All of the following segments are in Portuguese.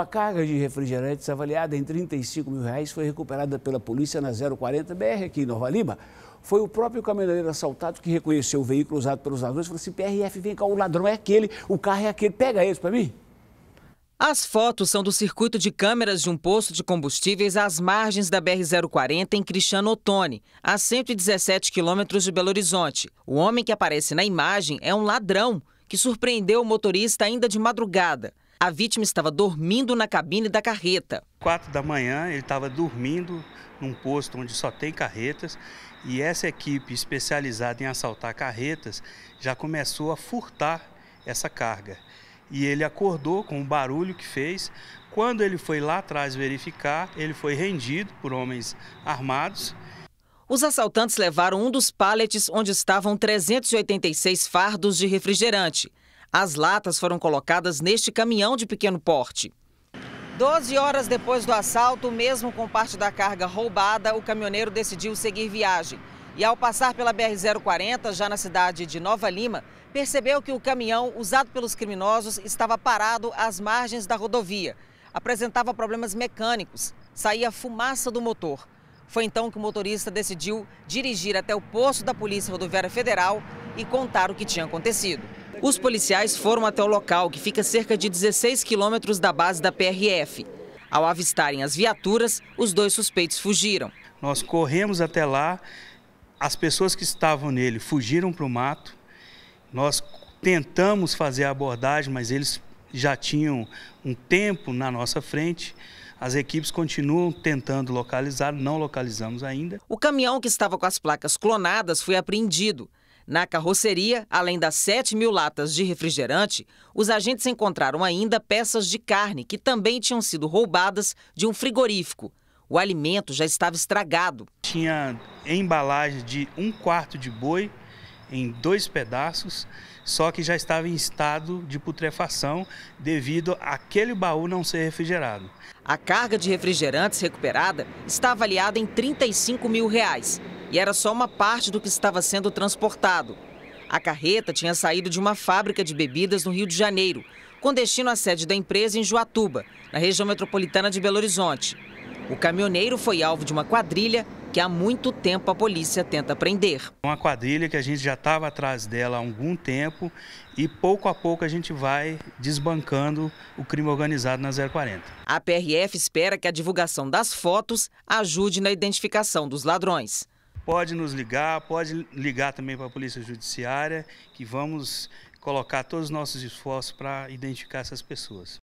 A carga de refrigerantes avaliada em 35 mil reais foi recuperada pela polícia na 040 BR aqui em Nova Lima. Foi o próprio caminhoneiro assaltado que reconheceu o veículo usado pelos ladrões e falou assim, PRF, vem cá, o ladrão é aquele, o carro é aquele, pega eles para mim. As fotos são do circuito de câmeras de um posto de combustíveis às margens da BR-040 em Cristiano Ottoni, a 117 quilômetros de Belo Horizonte. O homem que aparece na imagem é um ladrão que surpreendeu o motorista ainda de madrugada. A vítima estava dormindo na cabine da carreta. Quatro da manhã, ele estava dormindo num posto onde só tem carretas e essa equipe especializada em assaltar carretas já começou a furtar essa carga e ele acordou com o barulho que fez. Quando ele foi lá atrás verificar, ele foi rendido por homens armados. Os assaltantes levaram um dos pallets onde estavam 386 fardos de refrigerante. As latas foram colocadas neste caminhão de pequeno porte. Doze horas depois do assalto, mesmo com parte da carga roubada, o caminhoneiro decidiu seguir viagem. E ao passar pela BR-040, já na cidade de Nova Lima, percebeu que o caminhão usado pelos criminosos estava parado às margens da rodovia. Apresentava problemas mecânicos, saía fumaça do motor. Foi então que o motorista decidiu dirigir até o posto da Polícia Rodoviária Federal e contar o que tinha acontecido. Os policiais foram até o local, que fica a cerca de 16 quilômetros da base da PRF. Ao avistarem as viaturas, os dois suspeitos fugiram. Nós corremos até lá, as pessoas que estavam nele fugiram para o mato, nós tentamos fazer a abordagem, mas eles já tinham um tempo na nossa frente. As equipes continuam tentando localizar, não localizamos ainda. O caminhão que estava com as placas clonadas foi apreendido. Na carroceria, além das 7 mil latas de refrigerante, os agentes encontraram ainda peças de carne que também tinham sido roubadas de um frigorífico. O alimento já estava estragado. Tinha embalagem de um quarto de boi em dois pedaços, só que já estava em estado de putrefação devido àquele baú não ser refrigerado. A carga de refrigerantes recuperada está avaliada em 35 mil reais e era só uma parte do que estava sendo transportado. A carreta tinha saído de uma fábrica de bebidas no Rio de Janeiro, com destino à sede da empresa em Joatuba, na região metropolitana de Belo Horizonte. O caminhoneiro foi alvo de uma quadrilha que há muito tempo a polícia tenta prender. Uma quadrilha que a gente já estava atrás dela há algum tempo e pouco a pouco a gente vai desbancando o crime organizado na 040. A PRF espera que a divulgação das fotos ajude na identificação dos ladrões. Pode nos ligar, pode ligar também para a Polícia Judiciária, que vamos colocar todos os nossos esforços para identificar essas pessoas.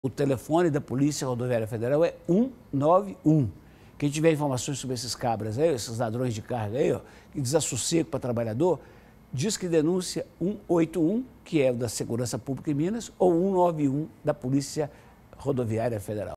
O telefone da Polícia Rodoviária Federal é 191. Quem tiver informações sobre esses cabras aí, esses ladrões de carga aí, ó, que desassossego para trabalhador, diz que denúncia 181, que é o da Segurança Pública em Minas, ou 191 da Polícia Rodoviária Federal.